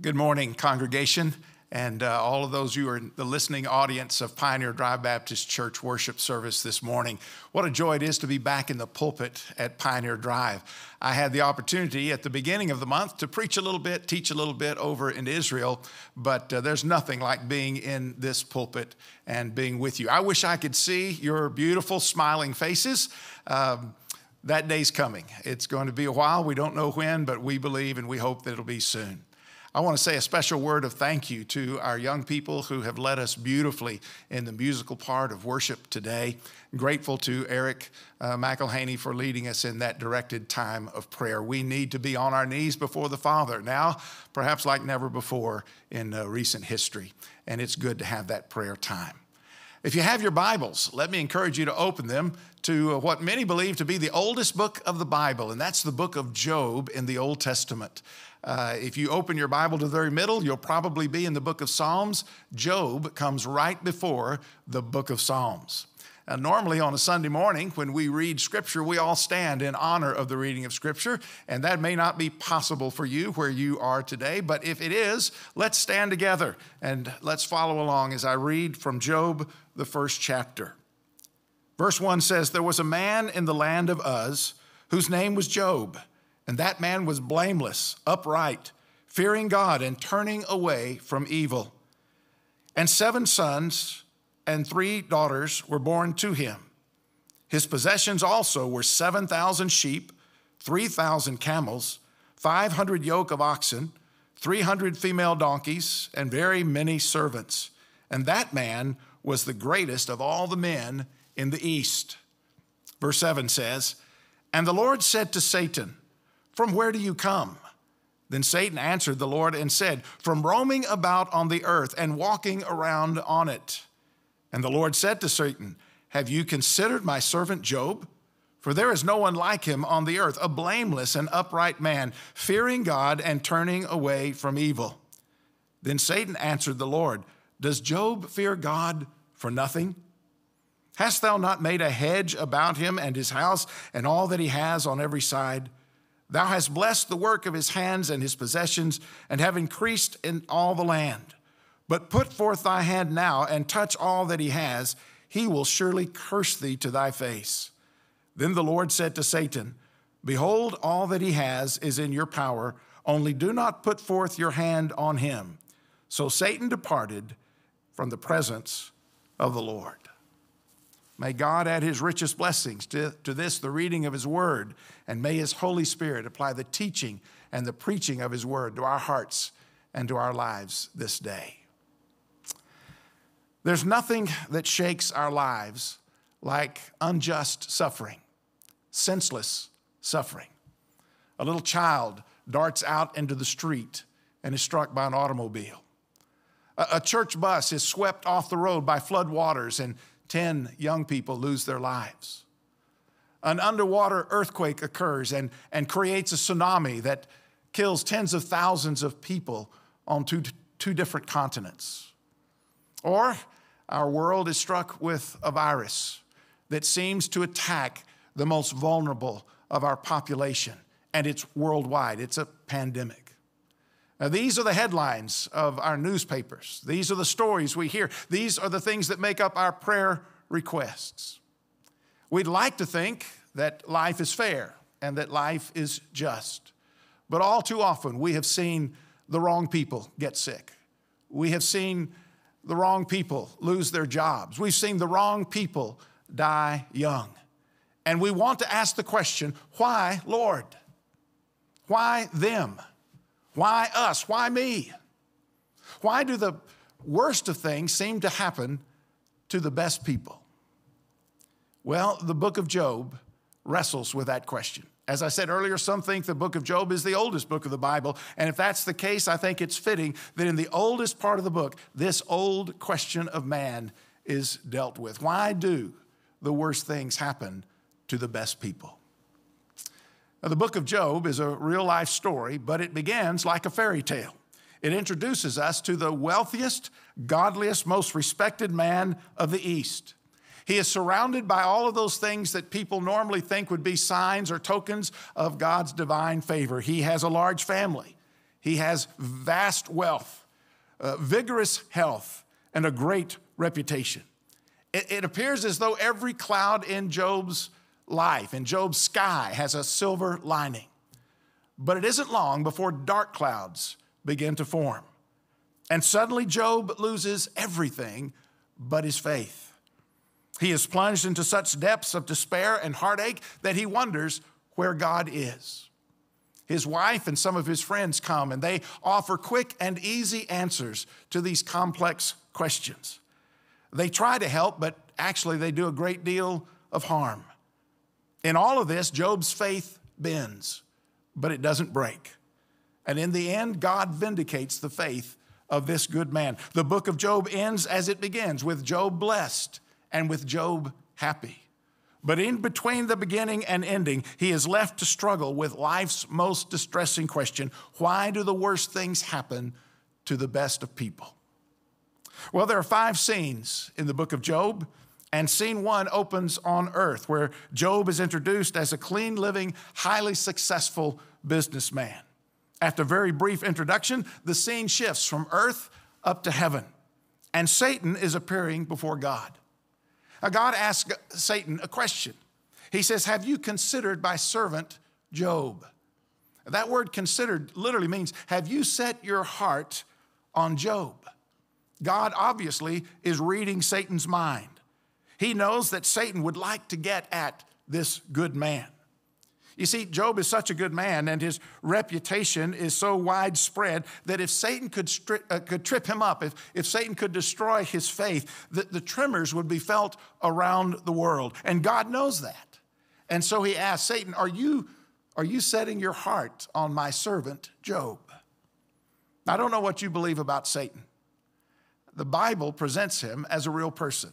Good morning, congregation, and uh, all of those you are in the listening audience of Pioneer Drive Baptist Church worship service this morning. What a joy it is to be back in the pulpit at Pioneer Drive. I had the opportunity at the beginning of the month to preach a little bit, teach a little bit over in Israel, but uh, there's nothing like being in this pulpit and being with you. I wish I could see your beautiful, smiling faces. Um, that day's coming. It's going to be a while. We don't know when, but we believe and we hope that it'll be soon. I want to say a special word of thank you to our young people who have led us beautifully in the musical part of worship today. Grateful to Eric uh, McElhaney for leading us in that directed time of prayer. We need to be on our knees before the Father now, perhaps like never before in uh, recent history, and it's good to have that prayer time. If you have your Bibles, let me encourage you to open them to uh, what many believe to be the oldest book of the Bible, and that's the book of Job in the Old Testament. Uh, if you open your Bible to the very middle, you'll probably be in the book of Psalms. Job comes right before the book of Psalms. Uh, normally on a Sunday morning, when we read Scripture, we all stand in honor of the reading of Scripture, and that may not be possible for you where you are today, but if it is, let's stand together and let's follow along as I read from Job, the first chapter. Verse 1 says, There was a man in the land of Uz whose name was Job. And that man was blameless, upright, fearing God, and turning away from evil. And seven sons and three daughters were born to him. His possessions also were 7,000 sheep, 3,000 camels, 500 yoke of oxen, 300 female donkeys, and very many servants. And that man was the greatest of all the men in the east. Verse 7 says, And the Lord said to Satan, from where do you come? Then Satan answered the Lord and said, From roaming about on the earth and walking around on it. And the Lord said to Satan, Have you considered my servant Job? For there is no one like him on the earth, a blameless and upright man, fearing God and turning away from evil. Then Satan answered the Lord, Does Job fear God for nothing? Hast thou not made a hedge about him and his house and all that he has on every side? Thou hast blessed the work of his hands and his possessions, and have increased in all the land. But put forth thy hand now and touch all that he has, he will surely curse thee to thy face. Then the Lord said to Satan, Behold, all that he has is in your power, only do not put forth your hand on him. So Satan departed from the presence of the Lord. May God add his richest blessings to, to this, the reading of his word, and may his Holy Spirit apply the teaching and the preaching of his word to our hearts and to our lives this day. There's nothing that shakes our lives like unjust suffering, senseless suffering. A little child darts out into the street and is struck by an automobile. A, church bus is swept off the road by flood waters and 10 young people lose their lives. An underwater earthquake occurs and, and creates a tsunami that kills tens of thousands of people on two, two different continents. Or our world is struck with a virus that seems to attack the most vulnerable of our population, and it's worldwide. It's a pandemic. Now, these are the headlines of our newspapers. These are the stories we hear. These are the things that make up our prayer requests. We'd like to think that life is fair and that life is just. But all too often, we have seen the wrong people get sick. We have seen the wrong people lose their jobs. We've seen the wrong people die young. And we want to ask the question why, Lord? Why them? Why us? Why me? Why do the worst of things seem to happen to the best people? Well, the book of Job wrestles with that question. As I said earlier, some think the book of Job is the oldest book of the Bible. And if that's the case, I think it's fitting that in the oldest part of the book, this old question of man is dealt with. Why do the worst things happen to the best people? Now, the book of Job is a real life story, but it begins like a fairy tale. It introduces us to the wealthiest, godliest, most respected man of the East. He is surrounded by all of those things that people normally think would be signs or tokens of God's divine favor. He has a large family. He has vast wealth, uh, vigorous health, and a great reputation. It, it appears as though every cloud in Job's life, in Job's sky, has a silver lining. But it isn't long before dark clouds begin to form. And suddenly, Job loses everything but his faith. He is plunged into such depths of despair and heartache that he wonders where God is. His wife and some of his friends come and they offer quick and easy answers to these complex questions. They try to help, but actually they do a great deal of harm. In all of this, Job's faith bends, but it doesn't break. And in the end, God vindicates the faith of this good man. The book of Job ends as it begins with Job blessed and with Job happy. But in between the beginning and ending, he is left to struggle with life's most distressing question why do the worst things happen to the best of people? Well, there are five scenes in the book of Job, and scene one opens on earth, where Job is introduced as a clean living, highly successful businessman. After a very brief introduction, the scene shifts from earth up to heaven, and Satan is appearing before God. Now, God asks Satan a question. He says, Have you considered my servant Job? That word considered literally means, Have you set your heart on Job? God obviously is reading Satan's mind. He knows that Satan would like to get at this good man. You see, Job is such a good man, and his reputation is so widespread that if Satan could, uh, could trip him up, if, if Satan could destroy his faith, the, the tremors would be felt around the world. And God knows that. And so he asks Satan, Are you, are you setting your heart on my servant Job? I don't know what you believe about Satan. The Bible presents him as a real person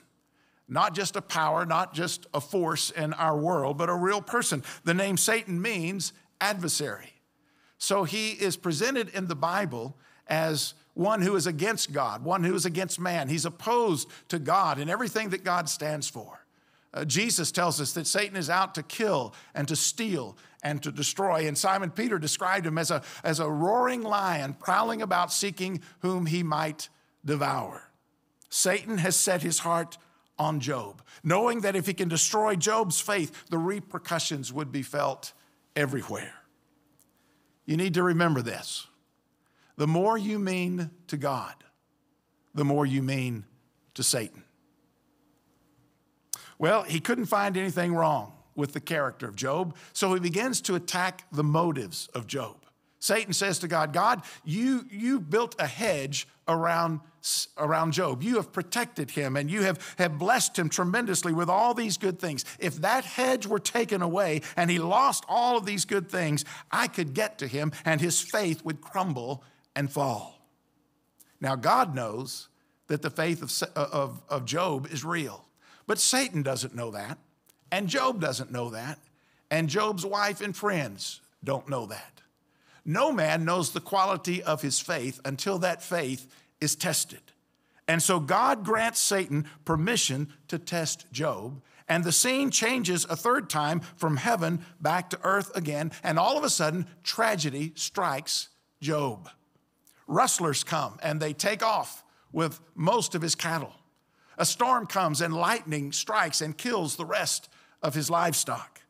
not just a power, not just a force in our world, but a real person. The name Satan means adversary. So he is presented in the Bible as one who is against God, one who is against man. He's opposed to God and everything that God stands for. Uh, Jesus tells us that Satan is out to kill and to steal and to destroy. And Simon Peter described him as a, as a roaring lion prowling about seeking whom he might devour. Satan has set his heart on Job, knowing that if he can destroy Job's faith, the repercussions would be felt everywhere. You need to remember this. The more you mean to God, the more you mean to Satan. Well, he couldn't find anything wrong with the character of Job, so he begins to attack the motives of Job. Satan says to God, God, you, you built a hedge around, around Job. You have protected him and you have, have blessed him tremendously with all these good things. If that hedge were taken away and he lost all of these good things, I could get to him and his faith would crumble and fall. Now, God knows that the faith of, uh, of, of Job is real, but Satan doesn't know that, and Job doesn't know that, and Job's wife and friends don't know that. No man knows the quality of his faith until that faith is tested. And so God grants Satan permission to test Job. And the scene changes a third time from heaven back to earth again. And all of a sudden, tragedy strikes Job. Rustlers come and they take off with most of his cattle. A storm comes and lightning strikes and kills the rest of his livestock.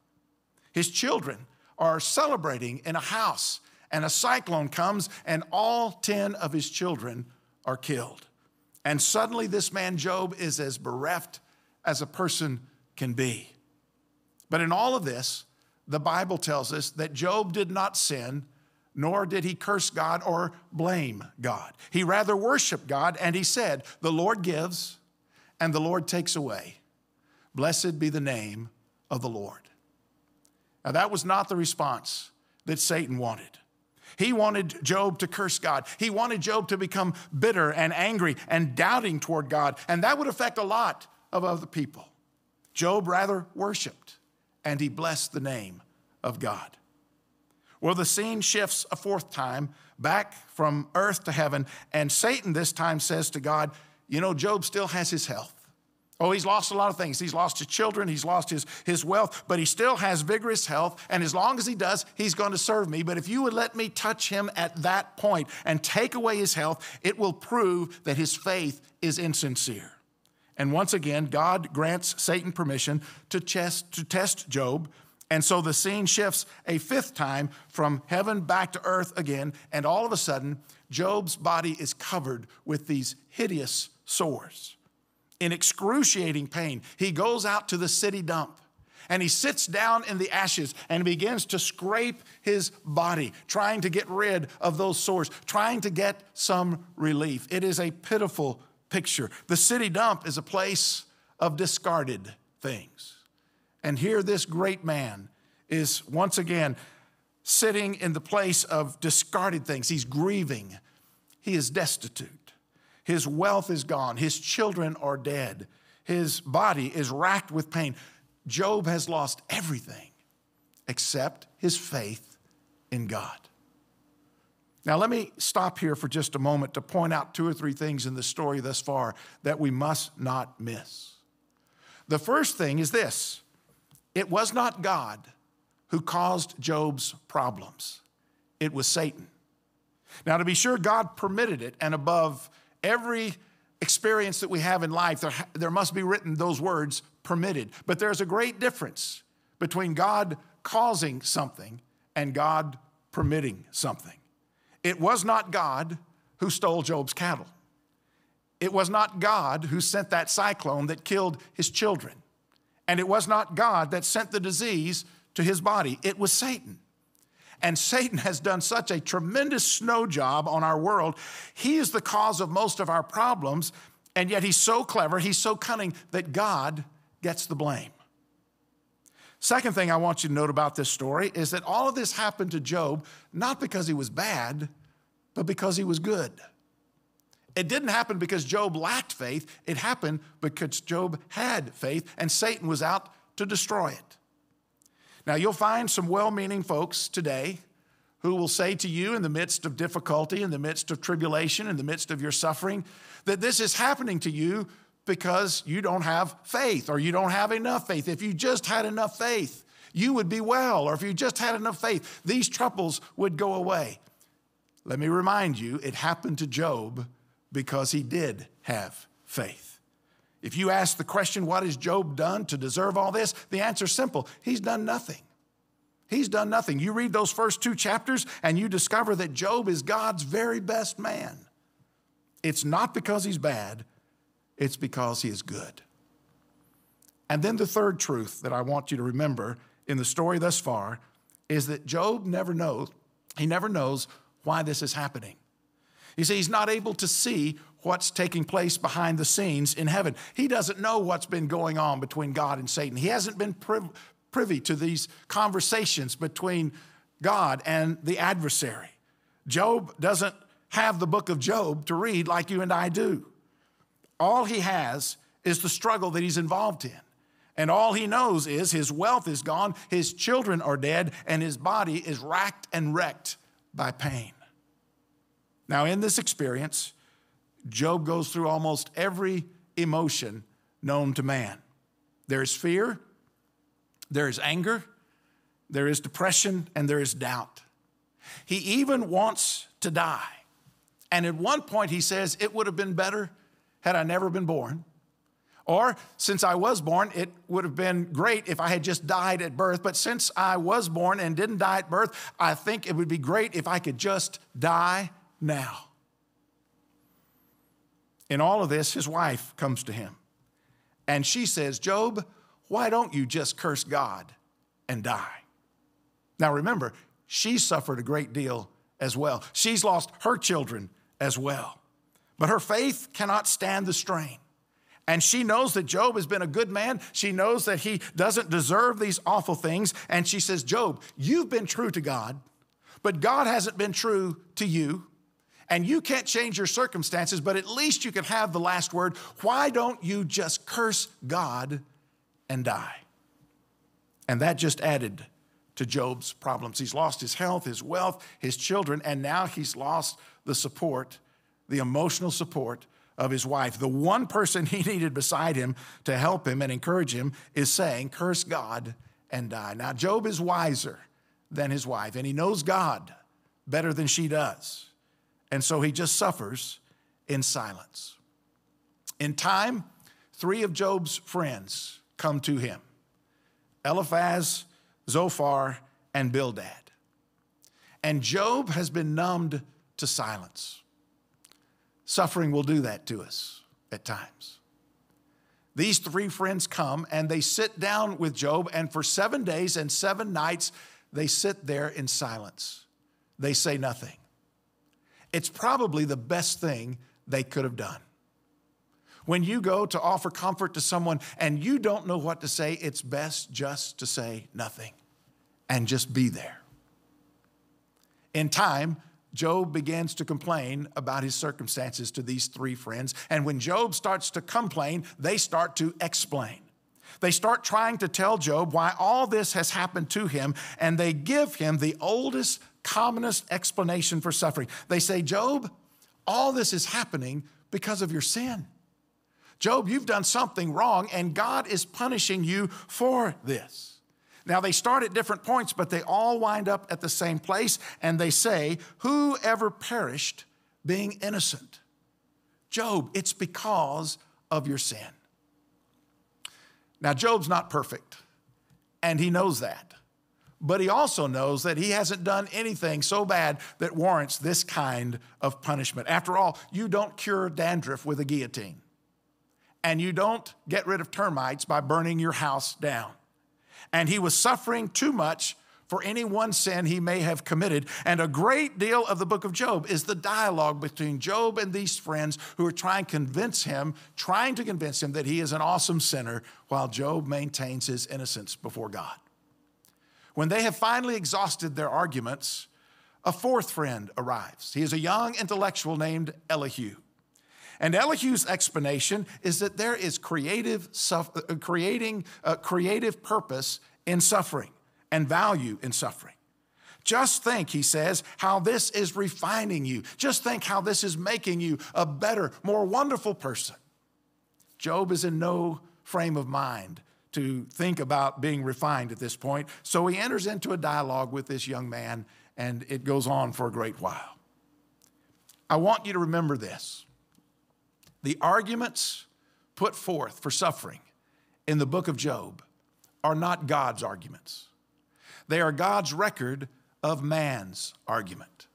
His children are celebrating in a house and a cyclone comes, and all 10 of his children are killed. And suddenly, this man, Job, is as bereft as a person can be. But in all of this, the Bible tells us that Job did not sin, nor did he curse God or blame God. He rather worshiped God, and he said, The Lord gives, and the Lord takes away. Blessed be the name of the Lord. Now, that was not the response that Satan wanted. He wanted Job to curse God. He wanted Job to become bitter and angry and doubting toward God. And that would affect a lot of other people. Job rather worshiped and he blessed the name of God. Well, the scene shifts a fourth time back from earth to heaven, and Satan this time says to God, You know, Job still has his health. Oh, he's lost a lot of things. He's lost his children, he's lost his, his wealth, but he still has vigorous health. And as long as he does, he's going to serve me. But if you would let me touch him at that point and take away his health, it will prove that his faith is insincere. And once again, God grants Satan permission to, chest, to test Job. And so the scene shifts a fifth time from heaven back to earth again. And all of a sudden, Job's body is covered with these hideous sores in excruciating pain, he goes out to the city dump and he sits down in the ashes and begins to scrape his body, trying to get rid of those sores, trying to get some relief. It is a pitiful picture. The city dump is a place of discarded things. And here, this great man is once again sitting in the place of discarded things. He's grieving, he is destitute. His wealth is gone. His children are dead. His body is racked with pain. Job has lost everything except his faith in God. Now, let me stop here for just a moment to point out two or three things in the story thus far that we must not miss. The first thing is this it was not God who caused Job's problems, it was Satan. Now, to be sure, God permitted it, and above every experience that we have in life, there, there must be written those words permitted. But there's a great difference between God causing something and God permitting something. It was not God who stole Job's cattle. It was not God who sent that cyclone that killed his children. And it was not God that sent the disease to his body. It was Satan. And Satan has done such a tremendous snow job on our world. He is the cause of most of our problems, and yet he's so clever, he's so cunning that God gets the blame. Second thing I want you to note about this story is that all of this happened to Job not because he was bad, but because he was good. It didn't happen because Job lacked faith, it happened because Job had faith, and Satan was out to destroy it. Now, you'll find some well meaning folks today who will say to you in the midst of difficulty, in the midst of tribulation, in the midst of your suffering, that this is happening to you because you don't have faith or you don't have enough faith. If you just had enough faith, you would be well, or if you just had enough faith, these troubles would go away. Let me remind you, it happened to Job because he did have faith. If you ask the question, what has Job done to deserve all this? The answer is simple he's done nothing. He's done nothing. You read those first two chapters and you discover that Job is God's very best man. It's not because he's bad, it's because he is good. And then the third truth that I want you to remember in the story thus far is that Job never knows, he never knows why this is happening. You see, he's not able to see what's taking place behind the scenes in heaven. He doesn't know what's been going on between God and Satan. He hasn't been privy to these conversations between God and the adversary. Job doesn't have the book of Job to read like you and I do. All he has is the struggle that he's involved in. And all he knows is his wealth is gone, his children are dead, and his body is racked and wrecked by pain. Now, in this experience, Job goes through almost every emotion known to man. There is fear, there is anger, there is depression, and there is doubt. He even wants to die. And at one point, he says, It would have been better had I never been born. Or, since I was born, it would have been great if I had just died at birth. But since I was born and didn't die at birth, I think it would be great if I could just die now. In all of this, his wife comes to him and she says, Job, why don't you just curse God and die? Now remember, she suffered a great deal as well. She's lost her children as well. But her faith cannot stand the strain. And she knows that Job has been a good man. She knows that he doesn't deserve these awful things. And she says, Job, you've been true to God, but God hasn't been true to you and you can't change your circumstances, but at least you can have the last word. Why don't you just curse God and die? And that just added to Job's problems. He's lost his health, his wealth, his children, and now he's lost the support, the emotional support of his wife. The one person he needed beside him to help him and encourage him is saying, Curse God and die. Now, Job is wiser than his wife, and he knows God better than she does. And so he just suffers in silence. In time, three of Job's friends come to him Eliphaz, Zophar, and Bildad. And Job has been numbed to silence. Suffering will do that to us at times. These three friends come and they sit down with Job, and for seven days and seven nights, they sit there in silence. They say nothing. It's probably the best thing they could have done. When you go to offer comfort to someone and you don't know what to say, it's best just to say nothing and just be there. In time, Job begins to complain about his circumstances to these three friends. And when Job starts to complain, they start to explain. They start trying to tell Job why all this has happened to him, and they give him the oldest, commonest explanation for suffering. They say, Job, all this is happening because of your sin. Job, you've done something wrong, and God is punishing you for this. Now, they start at different points, but they all wind up at the same place, and they say, Whoever perished being innocent? Job, it's because of your sin. Now, Job's not perfect, and he knows that. But he also knows that he hasn't done anything so bad that warrants this kind of punishment. After all, you don't cure dandruff with a guillotine, and you don't get rid of termites by burning your house down and he was suffering too much for any one sin he may have committed. And a great deal of the book of Job is the dialogue between Job and these friends who are trying to convince him, trying to convince him that he is an awesome sinner while Job maintains his innocence before God. When they have finally exhausted their arguments, a fourth friend arrives. He is a young intellectual named Elihu. And Elihu's explanation is that there is creative, uh, creating, uh, creative purpose in suffering and value in suffering. Just think, he says, how this is refining you. Just think how this is making you a better, more wonderful person. Job is in no frame of mind to think about being refined at this point, so he enters into a dialogue with this young man, and it goes on for a great while. I want you to remember this the arguments put forth for suffering in the book of Job are not God's arguments. They are God's record of man's argument.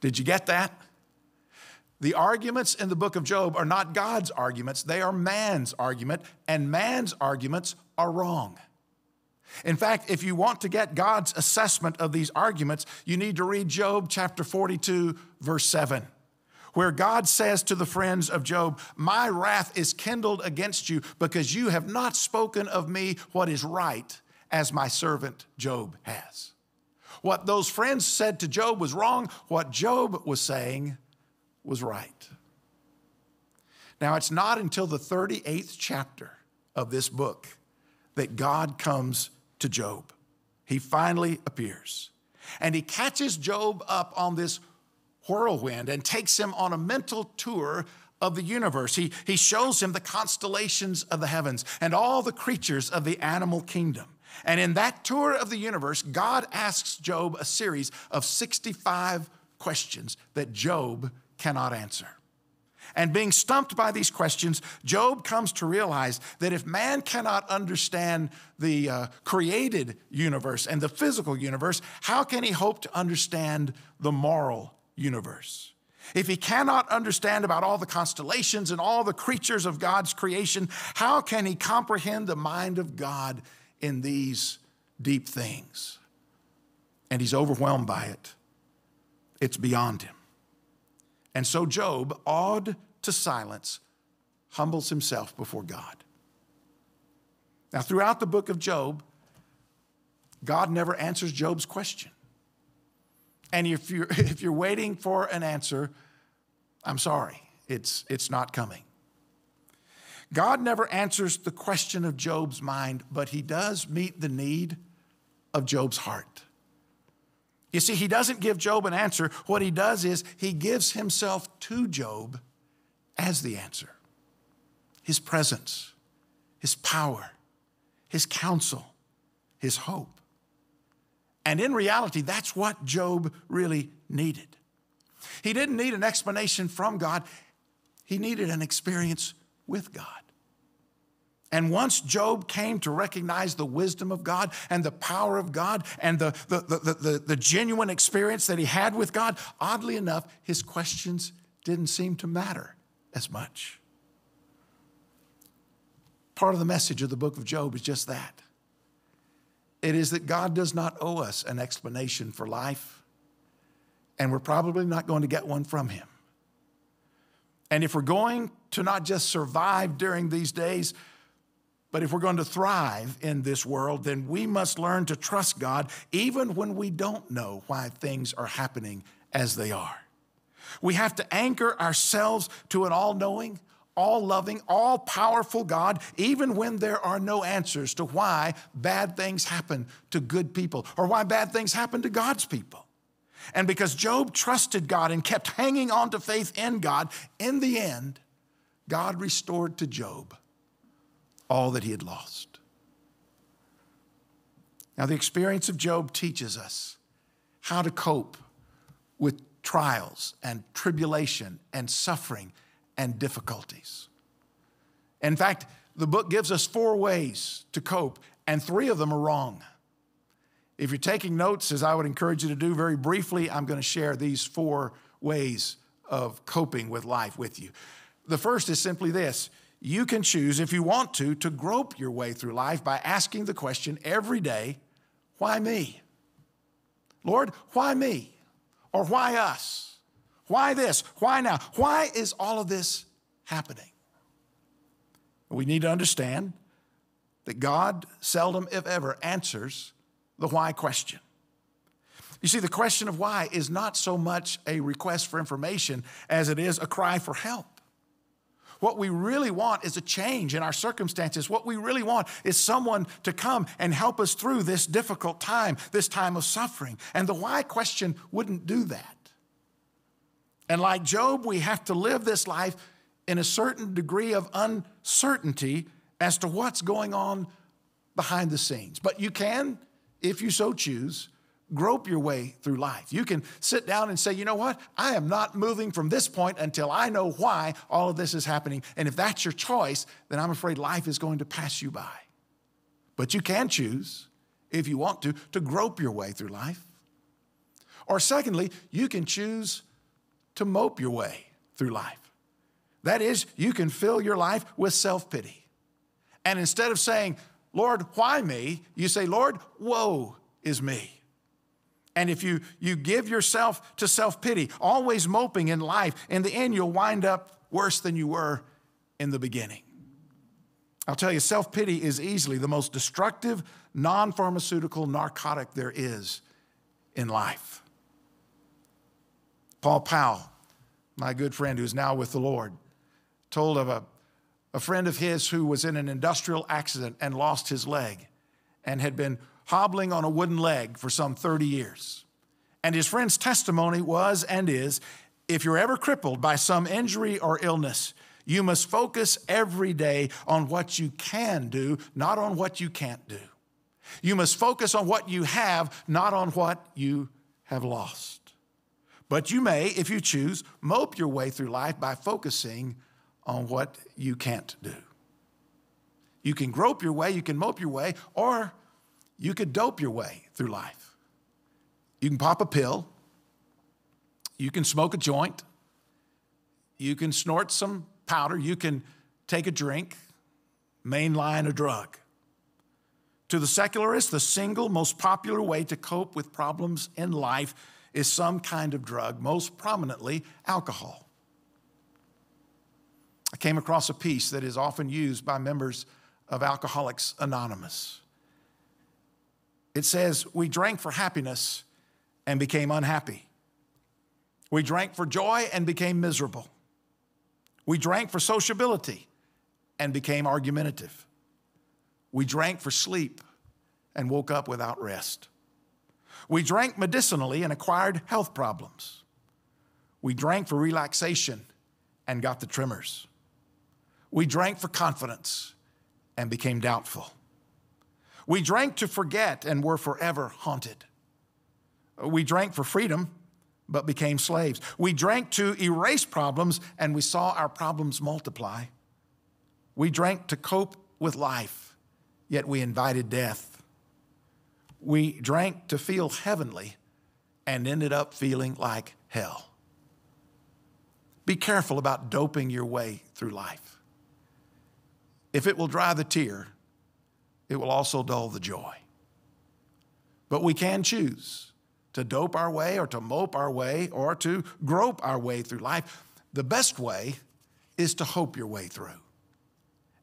Did you get that? The arguments in the book of Job are not God's arguments, they are man's argument, and man's arguments are wrong. In fact, if you want to get God's assessment of these arguments, you need to read Job chapter 42, verse 7 where God says to the friends of Job, My wrath is kindled against you because you have not spoken of me what is right, as my servant Job has. What those friends said to Job was wrong, what Job was saying was right. Now, it's not until the 38th chapter of this book that God comes to Job. He finally appears. And he catches Job up on this whirlwind and takes him on a mental tour of the universe. He, he shows him the constellations of the heavens and all the creatures of the animal kingdom. And in that tour of the universe, God asks Job a series of 65 questions that Job cannot answer. And being stumped by these questions, Job comes to realize that if man cannot understand the uh, created universe and the physical universe, how can he hope to understand the moral universe. If he cannot understand about all the constellations and all the creatures of God's creation, how can he comprehend the mind of God in these deep things? And he's overwhelmed by it. It's beyond him. And so Job, awed to silence, humbles himself before God. Now, throughout the book of Job, God never answers Job's question. And if you're, if you're waiting for an answer, I'm sorry, it's, it's not coming. God never answers the question of Job's mind, but he does meet the need of Job's heart. You see, he doesn't give Job an answer. What he does is he gives himself to Job as the answer His presence, His power, His counsel, His hope. And in reality, that's what Job really needed. He didn't need an explanation from God, he needed an experience with God. And once Job came to recognize the wisdom of God and the power of God and the, the, the, the, the genuine experience that he had with God, oddly enough, his questions didn't seem to matter as much. Part of the message of the book of Job is just that it is that God does not owe us an explanation for life, and we're probably not going to get one from him. And if we're going to not just survive during these days, but if we're going to thrive in this world, then we must learn to trust God even when we don't know why things are happening as they are. We have to anchor ourselves to an all knowing, all loving, all powerful God, even when there are no answers to why bad things happen to good people or why bad things happen to God's people. And because Job trusted God and kept hanging on to faith in God, in the end, God restored to Job all that he had lost. Now, the experience of Job teaches us how to cope with trials and tribulation and suffering and difficulties. In fact, the book gives us four ways to cope, and three of them are wrong. If you're taking notes, as I would encourage you to do very briefly, I'm going to share these four ways of coping with life with you. The first is simply this you can choose, if you want to, to grope your way through life by asking the question every day, why me? Lord, why me? Or why us? Why this? Why now? Why is all of this happening? We need to understand that God seldom, if ever, answers the why question. You see, the question of why is not so much a request for information as it is a cry for help. What we really want is a change in our circumstances. What we really want is someone to come and help us through this difficult time, this time of suffering. And the why question wouldn't do that. And like Job, we have to live this life in a certain degree of uncertainty as to what's going on behind the scenes. But you can, if you so choose, grope your way through life. You can sit down and say, you know what? I am not moving from this point until I know why all of this is happening. And if that's your choice, then I'm afraid life is going to pass you by. But you can choose, if you want to, to grope your way through life. Or secondly, you can choose to mope your way through life. That is, you can fill your life with self pity. And instead of saying, Lord, why me? You say, Lord, woe is me. And if you, you give yourself to self pity, always moping in life, in the end, you'll wind up worse than you were in the beginning. I'll tell you, self pity is easily the most destructive, non pharmaceutical narcotic there is in life. Paul Powell, my good friend who's now with the Lord, told of a, a friend of his who was in an industrial accident and lost his leg and had been hobbling on a wooden leg for some 30 years. And his friend's testimony was and is if you're ever crippled by some injury or illness, you must focus every day on what you can do, not on what you can't do. You must focus on what you have, not on what you have lost. But you may, if you choose, mope your way through life by focusing on what you can't do. You can grope your way, you can mope your way, or you could dope your way through life. You can pop a pill, you can smoke a joint, you can snort some powder, you can take a drink, mainline a drug. To the secularist, the single most popular way to cope with problems in life is some kind of drug, most prominently alcohol. I came across a piece that is often used by members of Alcoholics Anonymous. It says, We drank for happiness and became unhappy. We drank for joy and became miserable. We drank for sociability and became argumentative. We drank for sleep and woke up without rest. We drank medicinally and acquired health problems. We drank for relaxation and got the tremors. We drank for confidence and became doubtful. We drank to forget and were forever haunted. We drank for freedom but became slaves. We drank to erase problems and we saw our problems multiply. We drank to cope with life, yet we invited death. We drank to feel heavenly and ended up feeling like hell. Be careful about doping your way through life. If it will dry the tear, it will also dull the joy. But we can choose to dope our way or to mope our way or to grope our way through life. The best way is to hope your way through.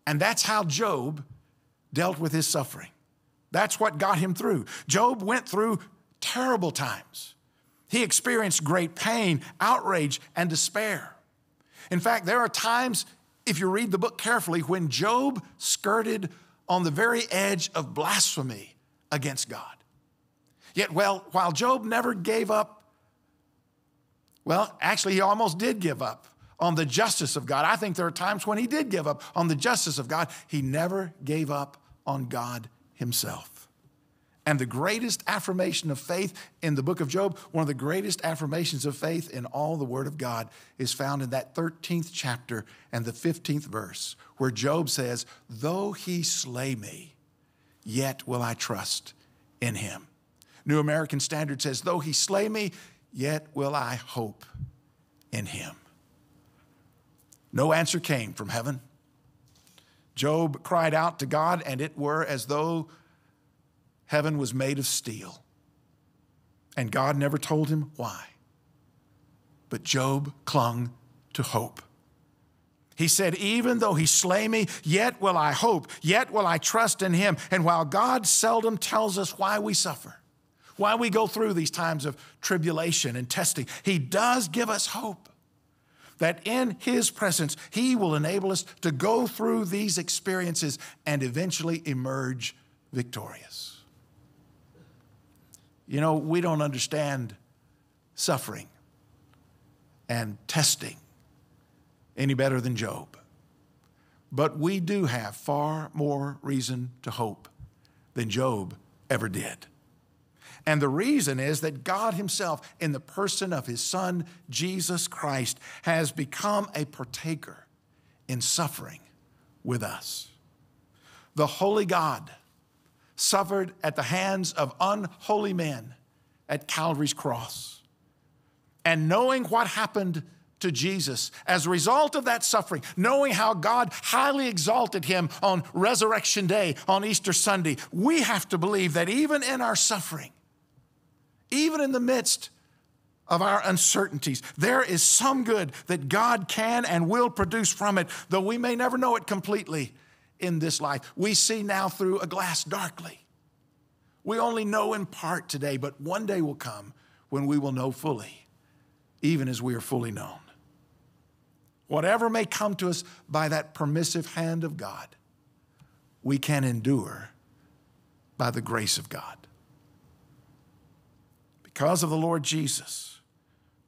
And that's how Job dealt with his suffering. That's what got him through. Job went through terrible times. He experienced great pain, outrage, and despair. In fact, there are times, if you read the book carefully, when Job skirted on the very edge of blasphemy against God. Yet, well, while Job never gave up, well, actually, he almost did give up on the justice of God. I think there are times when he did give up on the justice of God. He never gave up on God himself. And the greatest affirmation of faith in the book of Job, one of the greatest affirmations of faith in all the Word of God, is found in that 13th chapter and the 15th verse, where Job says, Though he slay me, yet will I trust in him. New American Standard says, Though he slay me, yet will I hope in him. No answer came from heaven. Job cried out to God, and it were as though heaven was made of steel. And God never told him why. But Job clung to hope. He said, Even though he slay me, yet will I hope, yet will I trust in him. And while God seldom tells us why we suffer, why we go through these times of tribulation and testing, he does give us hope that in his presence, he will enable us to go through these experiences and eventually emerge victorious. You know, we don't understand suffering and testing any better than Job. But we do have far more reason to hope than Job ever did. And the reason is that God Himself, in the person of His Son, Jesus Christ, has become a partaker in suffering with us. The Holy God suffered at the hands of unholy men at Calvary's cross. And knowing what happened to Jesus as a result of that suffering, knowing how God highly exalted him on Resurrection Day, on Easter Sunday, we have to believe that even in our suffering, even in the midst of our uncertainties, there is some good that God can and will produce from it, though we may never know it completely in this life. We see now through a glass darkly. We only know in part today, but one day will come when we will know fully, even as we are fully known. Whatever may come to us by that permissive hand of God, we can endure by the grace of God. Because of the Lord Jesus,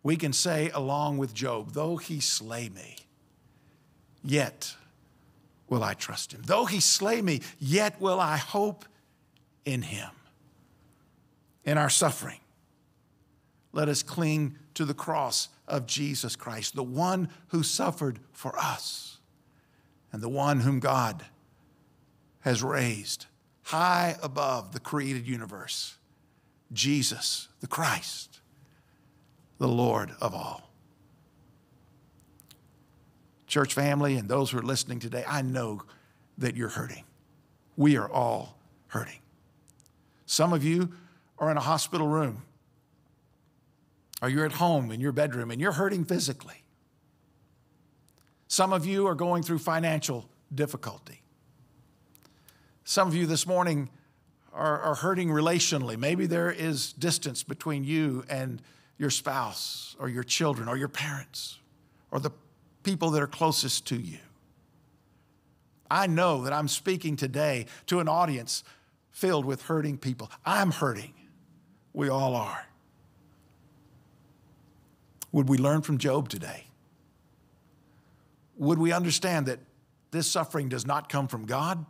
we can say, along with Job, though he slay me, yet will I trust him. Though he slay me, yet will I hope in him. In our suffering, let us cling to the cross of Jesus Christ, the one who suffered for us and the one whom God has raised high above the created universe Jesus, the Christ, the Lord of all. Church family and those who are listening today, I know that you're hurting. We are all hurting. Some of you are in a hospital room, or you're at home in your bedroom and you're hurting physically. Some of you are going through financial difficulty. Some of you this morning are, are hurting relationally. Maybe there is distance between you and your spouse or your children or your parents or the people that are closest to you. I know that I'm speaking today to an audience filled with hurting people. I'm hurting. We all are. Would we learn from Job today? would we understand that this suffering does not come from God?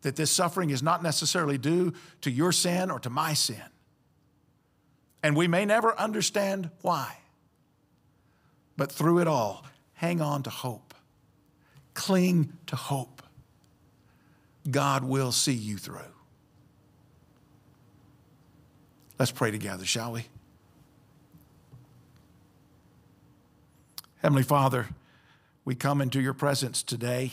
That this suffering is not necessarily due to your sin or to my sin. And we may never understand why. But through it all, hang on to hope. Cling to hope. God will see you through. Let's pray together, shall we? Heavenly Father, we come into your presence today.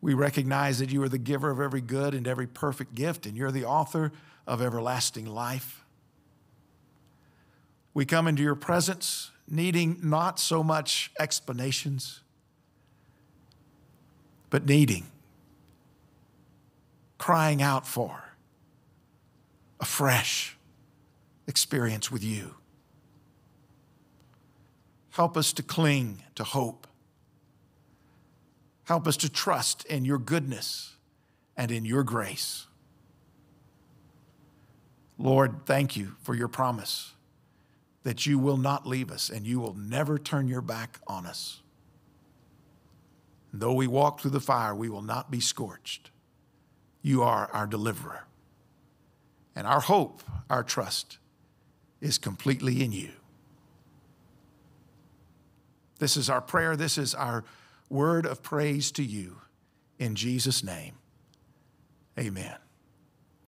We recognize that you are the giver of every good and every perfect gift, and you're the author of everlasting life. We come into your presence needing not so much explanations, but needing, crying out for a fresh experience with you. Help us to cling to hope. Help us to trust in your goodness and in your grace. Lord, thank you for your promise that you will not leave us and you will never turn your back on us. Though we walk through the fire, we will not be scorched. You are our deliverer. And our hope, our trust, is completely in you. This is our prayer. This is our word of praise to you. In Jesus' name, amen.